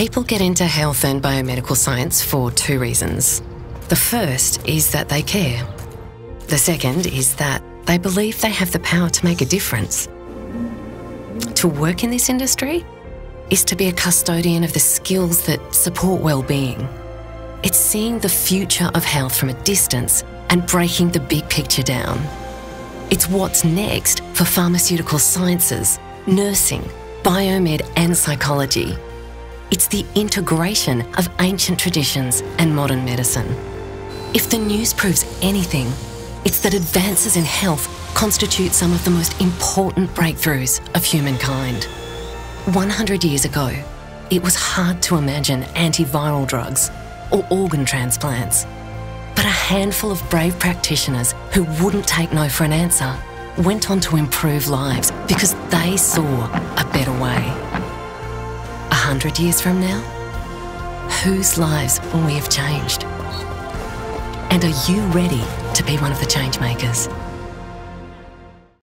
People get into health and biomedical science for two reasons. The first is that they care. The second is that they believe they have the power to make a difference. To work in this industry is to be a custodian of the skills that support well-being. It's seeing the future of health from a distance and breaking the big picture down. It's what's next for pharmaceutical sciences, nursing, biomed, and psychology. It's the integration of ancient traditions and modern medicine. If the news proves anything, it's that advances in health constitute some of the most important breakthroughs of humankind. 100 years ago, it was hard to imagine antiviral drugs or organ transplants. But a handful of brave practitioners who wouldn't take no for an answer went on to improve lives because they saw a better way. A hundred years from now, whose lives will we have changed? And are you ready to be one of the change makers?